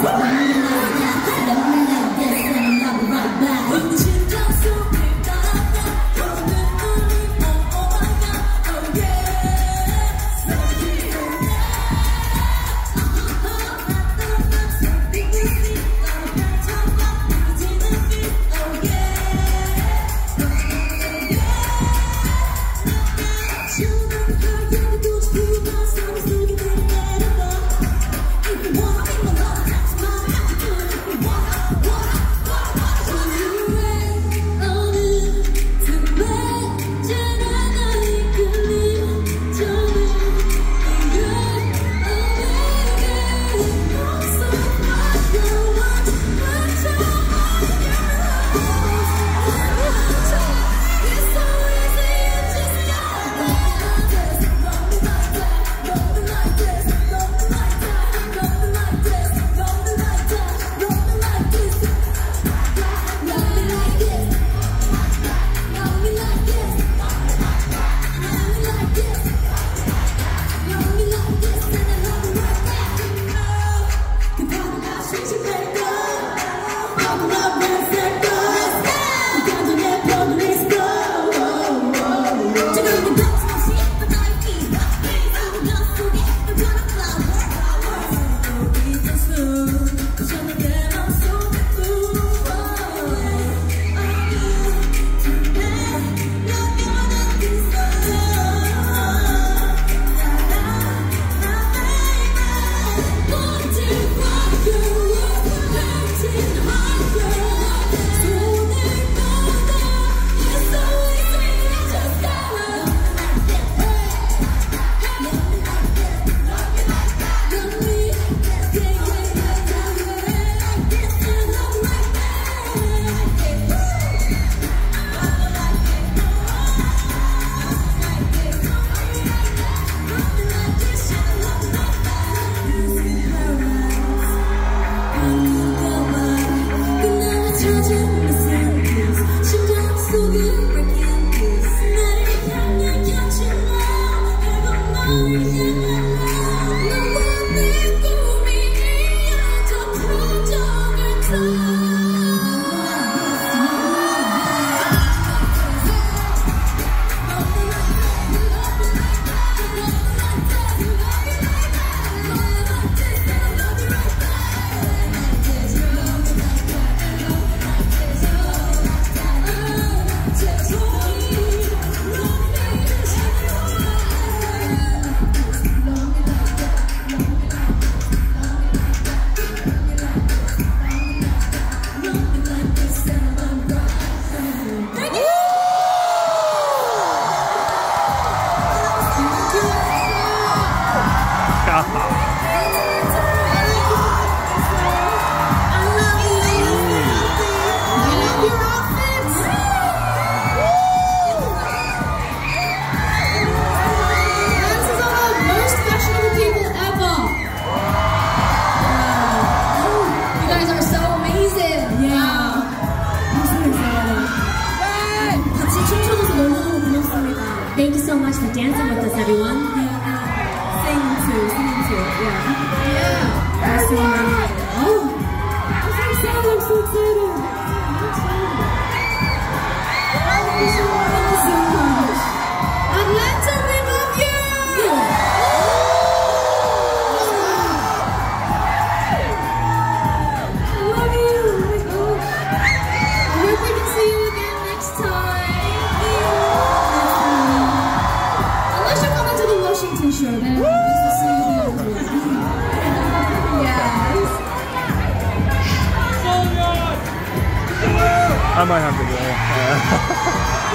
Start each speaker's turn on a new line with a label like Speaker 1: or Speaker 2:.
Speaker 1: flow. Thank you so much for dancing with us, everyone.
Speaker 2: Uh, too, singing too, yeah. Yeah. That's so amazing. Oh, I'm so excited, I'm so excited.
Speaker 3: I might have to go. Uh,